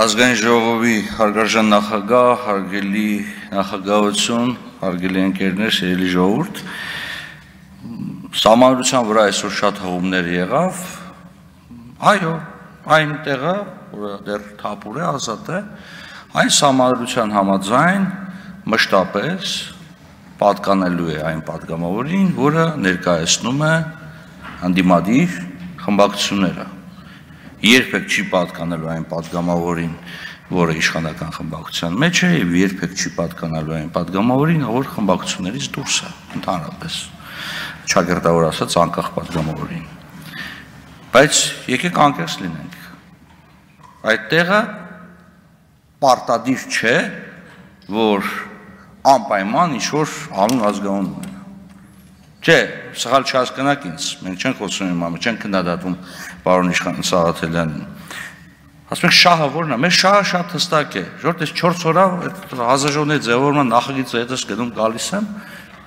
ազգային ժողովի հարգարժան նախագահ, հարգելի նախագահություն, հարգելի ընկերներ, սիրելի ժողովուրդ, սահմանության վրա այսօր շատ հողումներ եղավ։ Այո, այն տեղը, որը դեռ թափուր է, ազատ է, այն սահմանության համաձայն մշտապես պատկանելու է այն падգամավորին, որը ներկայացնում է հանդիմադիր խմբակցությունները երբեք չի պատկանելու այն падգամավորին, որը իշխանական խմբակցության մեջ է եւ երբեք չի պատկանալու այն падգամավորին, որ խմբակցություններից դուրս է ընդհանրապես։ Չագերտավոր ասած անկախ падգամավորին։ Բայց եկեք անկեղծ լինենք։ Այդ տեղը պարտադիր չէ, որ անպայման ինչ որ հանուն ազգանուն Չէ, սխալ չհասկանաք ինձ։ Մենք չենք խոսում իմ համար, չենք քննադատում պարոն իշխան Սաղաթելյանին։ Ասում եք շահը ո՞րն է։ Մեր շահը շատ հստակ է։ Ժորտ այս 4 օրա այդ հազարժողների ձևավորման նախագիծը հետս գնում գալիս եմ,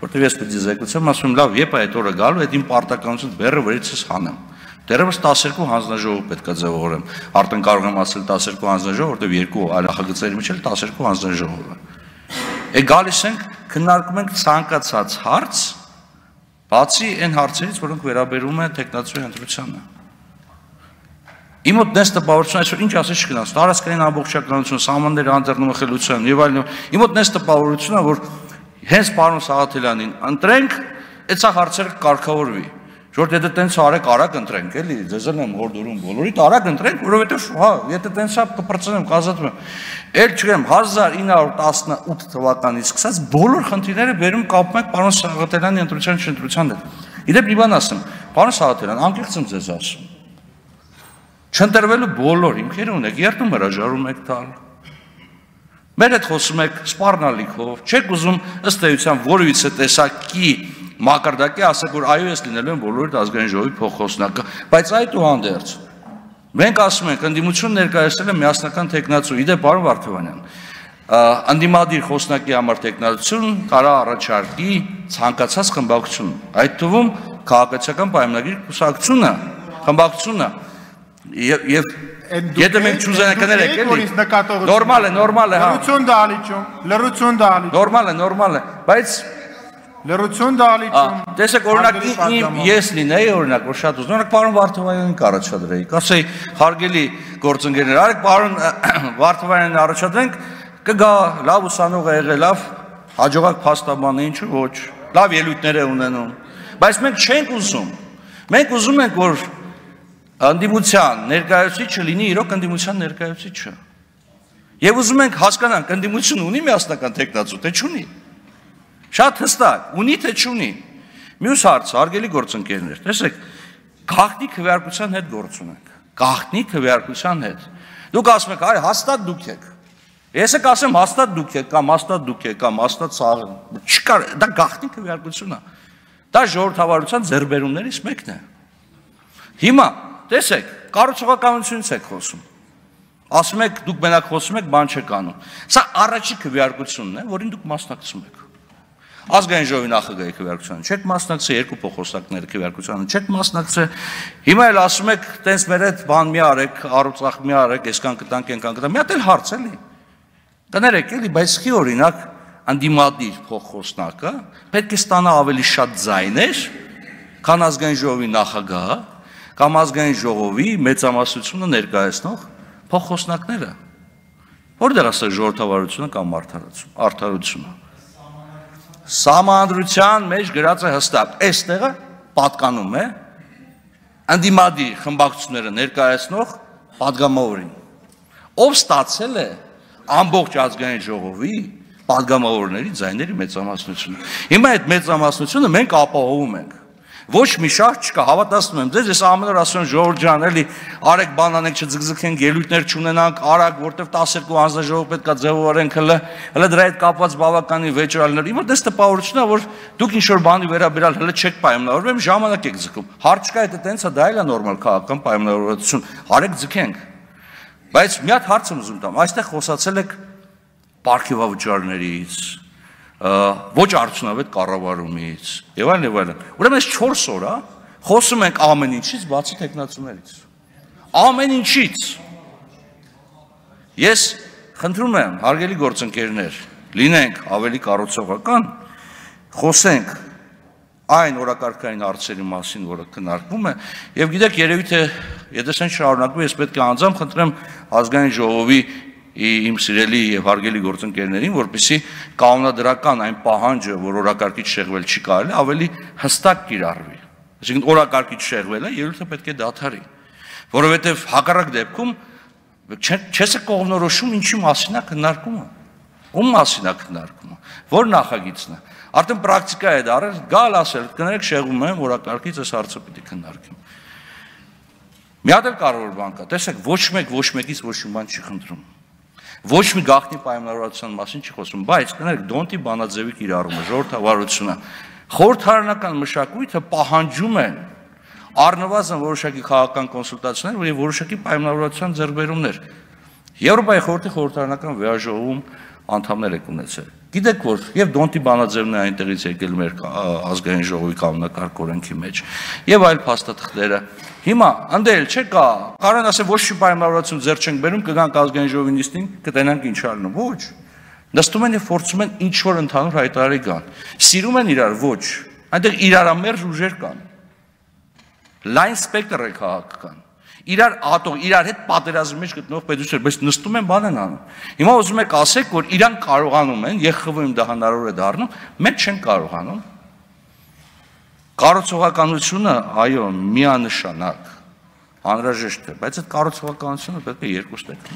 որտեղ ես պետք է զեկուցեմ, ասում լավ, երբ այդ օրը գալու, այդ իմ պարտականությունը բերը վրիցս հանեմ։ Դերևս 12 հանձնաժողով պետք է ձևավորեմ։ Արդեն կարող եմ ասել 12 հանձնաժողով, որտեղ երկու այլ նախագծերի մեջ էլ 12 հանձնաժողով է։ Է գալիս ենք, քննարկում ենք ցանկացած հարց, Բացի այն հարցերից, որոնք վերաբերում են տեխնացիոյի ընտրությանը։ Իմ մոտ դες տպավորությունը այսօր ինչ ասես չգնաց։ Տարածքային ամբողջականություն, սահմանների անձեռնումը խելության եւ այլն։ Իմ մոտ դες տպավորությունը, որ հենց պարոն Սաղաթելյանին ընտրենք, այդ սա հարցերը կարգավորվի։ Ժորդ եթե տենց արեք, արագ ընտրենք, էլի, ձեզ եմ հորդորում բոլորիդ արագ ընտրենք, որովհետեւ հա, եթե տենց է կպրծնեմ, կազատում եմ։ Էլ չգիտեմ 1918 թվականից սկսած բոլոր խնդիրները վերում կապում եք պարոն Սաղաթելյանի ընտրության չընտրության հետ։ Իդեպ մի բան ասեմ, պարոն Սաղաթելյան, անկեղծ եմ ձեզ ասում։ Չընտրվելու բոլոր հիմքերը ունեք, երթում հրաժարում եք տալ։ Մեր հետ խոսում եք սպառնալիքով, չեք ուզում ըստ էության որևիցե տեսակի մակարդակի ասեք, որ այո, ես լինելու եմ բոլորի ազգային ժողովի փոխոսնակը, բայց այդուհանդերձ մենք ասում ենք ընդդիմություն ներկայացնել է միասնական տեխնացու։ Իդե պարոն Վարդովանյան, անդիմադիր խոսնակի համար տեխնացություն կարա առաջարկի ցանկացած խմբակցություն, այդ թվում քաղաքացիական պայմանագիր կուսակցությունը, խմբակցությունը եւ եւ Եթե մենք ճուզենականներ եք էլի նորմալ է, նորմալ է, հա։ Լրություն դալիճում, լրություն դալիճում։ Նորմալ է, նորմալ է, բայց լրություն դալիճում։ Տեսեք, օրինակ իմ ես լինեի, օրինակ, որ շատ ուզում, օրինակ պարոն Վարդովյանին կառաջադրեի։ Կասեի, հարգելի գործընկերներ, արեք պարոն Վարդովյանին առաջադրենք, կգա լավ ուսանող է եղել, լավ հաջողակ փաստաբան է, ինչու ոչ։ Լավ ելույթներ է ունենում։ Բայց մենք չենք ուզում։ Մենք ուզում ենք, որ անդիմության ներկայացուցիչը լինի իրոք անդիմության ներկայացուցիչը։ Եվ ուզում ենք հասկանանք, անդիմություն ունի միասնական տեխնացու, թե չունի։ Շատ հստակ, ունի թե չունի։ Մյուս հարցը, արգելի գործընկերներ, տեսեք, գաղտնի քվեարկության հետ գործ ունենք։ Գաղտնի քվեարկության հետ։ Դուք ասում եք, այ հաստատ դուք եք։ Ես եք ասեմ հաստատ դուք եք կամ հաստատ դուք եք կամ հաստատ սաղ։ Չկար, դա գաղտնի քվեարկություն է։ Դա ժողովրդավարության ձեռբերումներից մեկն է։ Հիմա Տեսեք, կառուցողականությունից եք խոսում։ Ասում եք, դուք մենակ խոսում եք, բան չեք անում։ Սա առաջի քվեարկությունն է, որին դուք մասնակցում եք։ Ազգային ժողովի նախագահի քվեարկությանը չեք մասնակցել, երկու փոխոստակների քվեարկությանը չեք մասնակցել։ Հիմա էլ ասում եք, տենց մեր հետ բան մի արեք, առուցախ մի արեք, այսքան կտանք, այնքան կտանք։ Մի հատ էլ հարց էլի։ Կներեք էլի, բայց խի օրինակ անդիմադիր փոխոսնակը պետք է ստանա ավելի շատ ձայներ, քան ազգային ժողովի նախագահը, կամ ազգային ժողովի մեծամասնությունը ներկայացնող փոխոսնակները։ Որտեղ է սա ժողովրդավարությունը կամ արդարությունը։ Սամանդրության մեջ գրած է հստակ, այստեղը պատկանում է անդիմադի խմբակցությունները ներկայացնող падգամավորին, ով ստացել է ամբողջ ազգային ժողովի падգամավորների ձայների մեծամասնությունը։ Հիմա այդ մեծամասնությունը մենք ապահովում ենք Ոչ մի շահ չկա, հավատացնում եմ ձեզ, ես ամեն օր ասում եմ Ժողովուրդ ջան, էլի արեք բանանեք չձգձգենք, ելույթներ չունենանք, արագ, որտեվ 12 հանձնաժողով պետքա ձևավորենք, հələ հələ դրա հետ կապված բավականին վեճարալներ։ Իմը դες տպավորությունն է, որ դուք ինչ որ բանի վերաբերալ հələ չեք պայմանավորվում, ժամանակ եք ձգում։ Հարց չկա, դա տենց է, դա էլ է նորմալ քաղաքական պայմանավորվածություն։ Արեք ձգենք։ Բայց մի հատ հարց եմ ուզում տամ, այստեղ խոսացել եք ապարքեվավճարներից, ոչ արդյունավետ կառավարումից եւ այլն եւ այլն։ Ուրեմն այս 4 օր, հա, խոսում ենք ամեն ինչից, բացի տեխնացուներից։ Ամեն ինչից։ Ես խնդրում եմ, հարգելի գործընկերներ, լինենք ավելի կառուցողական, խոսենք այն օրակարգային հարցերի մասին, որը քննարկվում է, եւ գիտեք, երևի թե եթե սեն շարունակվի, ես պետք է անձամբ խնդրեմ ազգային ժողովի իմ սիրելի եւ հարգելի գործընկերներին, որպեսզի կանոնադրական այն պահանջը, որ օրակարգից շեղվել չի կարելի, ավելի հստակ կիրառվի։ Այսինքն օրակարգից շեղվելը երրորդը պետք է դադարի, որովհետեւ հակառակ դեպքում չես կողմնորոշում ինչի մասին է քննարկումը։ Ում մասին է քննարկումը։ Որ նախագիծն է։ Արդեն պրակտիկա է դարել, գալ ասել, կներեք շեղում եմ, օրակարգից այս հարցը պիտի քննարկեմ։ Մի հատ էլ կարևոր բան կա։ Տեսեք, ոչ մեկ ոչ մեկից ոչ մի բան չի խնդրում։ Ոչ մի գաղտնի պայմանավորվածության մասին չի խոսում, բայց կներեք դոնտի բանաձևի կիրառումը, ժողովրդավարությունը, խորհրդարանական մշակույթը պահանջում են առնվազն որոշակի քաղաքական կոնսուլտացիաներ եւ որոշակի պայմանավորվածության ձեռբերումներ։ Եվրոպայի խորհրդի խորհրդարանական վեաժողովում անդամներ եք ունեցել։ Գիտեք որ եւ Դոնտի բանաձևն է այնտեղից եկել մեր ազգային ժողովի կանոնակարգ օրենքի մեջ եւ այլ փաստաթղթերը։ Հիմա անդել չէ կա, կարան ասել ոչ մի պայմանավորություն ձեռ չենք բերում, կգանք ազգային ժողովի նիստին, կտենանք ինչ ալնում։ Ոչ։ Նստում են եւ փորձում են ինչ որ ընդհանուր հայտարարի կան։ Սիրում են իրար, ոչ։ Այնտեղ իրարամերժ ուժեր կան։ Լայն սպեկտր է քաղաքական իրար ատող, իրար հետ պատերազմի մեջ գտնող պետություն, բայց նստում են բան են անում։ Հիմա ուզում եք ասեք, որ իրան կարողանում են, ԵԽՎ-ում դա հնարավոր է դառնում, մենք չենք կարողանում։ Կառուցողականությունը, այո, միանշանակ անհրաժեշտ է, բայց այդ կառուցողականությունը պետք է երկուստեք։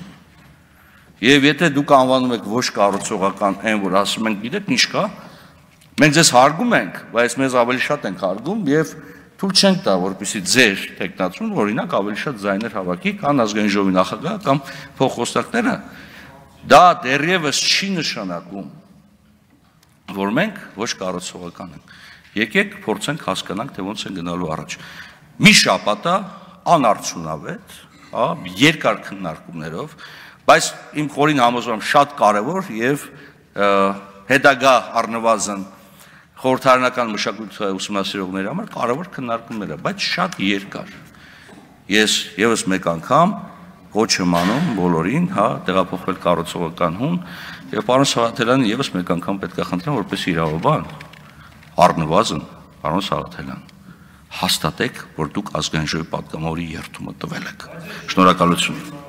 Եվ եթե դուք անվանում եք ոչ կառուցողական այն, որ ասում ենք, գիտեք, ինչ կա, մենք ձեզ հարգում ենք, բայց մեզ ավելի շատ ենք հարգում եւ թույլ չենք տա, որպեսի ձեր տեխնացուն օրինակ ավելի շատ զայներ հավաքի կան ազգային ժողովի նախագահ կամ փոխոստակները, դա դեռևս չի նշանակում, որ մենք ոչ կառուցողական ենք։ Եկեք փորձենք հասկանանք, թե ոնց են գնալու առաջ։ Մի շաբաթա անարդյունավետ, հա, երկար քննարկումներով, բայց իմ խորին համոզում շատ կարևոր եւ հետագա առնվազն խորհրդարանական մշակույթի ուսումնասիրողների համար կարևոր քննարկումներ է, բայց շատ երկար։ Ես եւս մեկ անգամ ոչ եմ անում բոլորին, հա, տեղափոխվել կառուցողական հուն, եւ պարոն Սաղաթելյանը եւս մեկ անգամ պետք է խնդրեմ, որպես իրավաբան, առնվազն, պարոն Սաղաթելյան, հաստատեք, որ դուք ազգային ժողովի պատգամավորի երթումը տվել եք։ Շնորհակալություն։